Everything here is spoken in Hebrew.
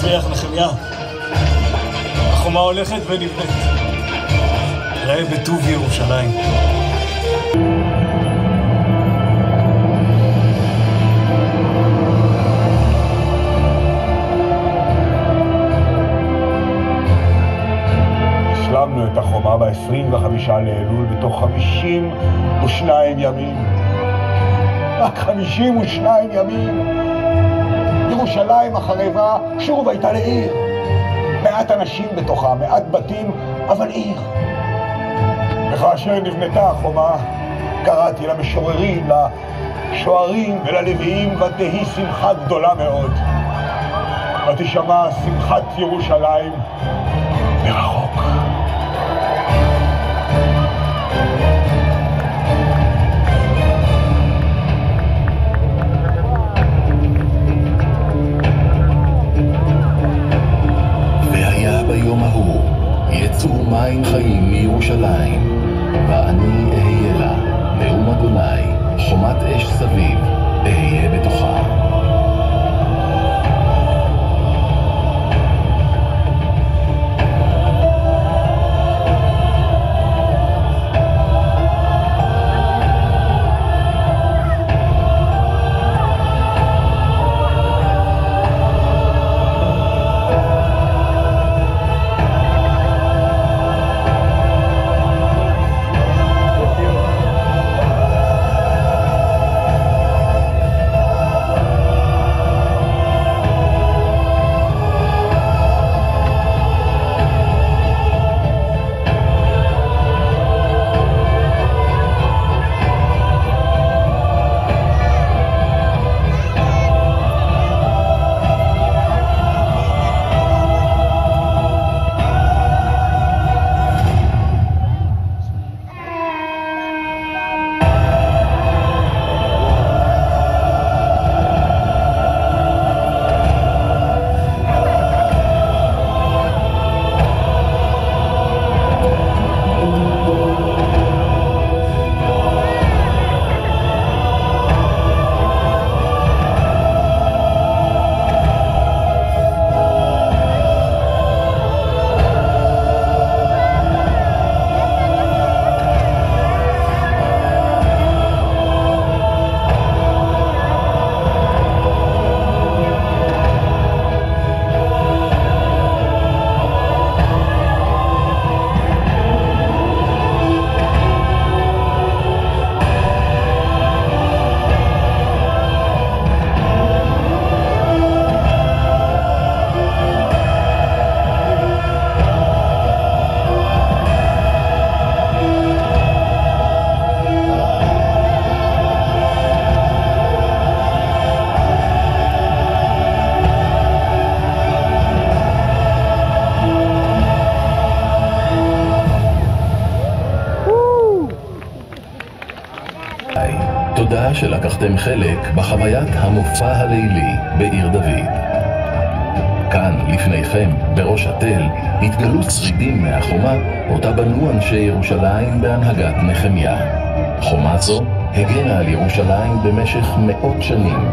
שולח נחמיה. החומה הולכת ונבנית. ראה בטוב ירושלים. השלמנו את החומה ב-25 לאלול בתוך 52 ימים. רק 52 ימים. ירושלים החרבה שוב הייתה לעיר. מעט אנשים בתוכה, מעט בתים, אבל עיר. וכאשר נבנתה החומה, קראתי למשוררים, לשוערים וללוויים, ותהי שמחה גדולה מאוד. ותשמע שמחת ירושלים מרחוק. יצאו מים חיים מירושלים, ואני אהיה לה, נאום אדוני, חומת אש סביב, תודה שלקחתם חלק בחוויית המופע הלילי בעיר דוד. כאן, לפניכם, בראש התל, התגלו שרידים מהחומה, אותה בנו אנשי ירושלים בהנהגת נחמיה. חומה זו הגנה על ירושלים במשך מאות שנים,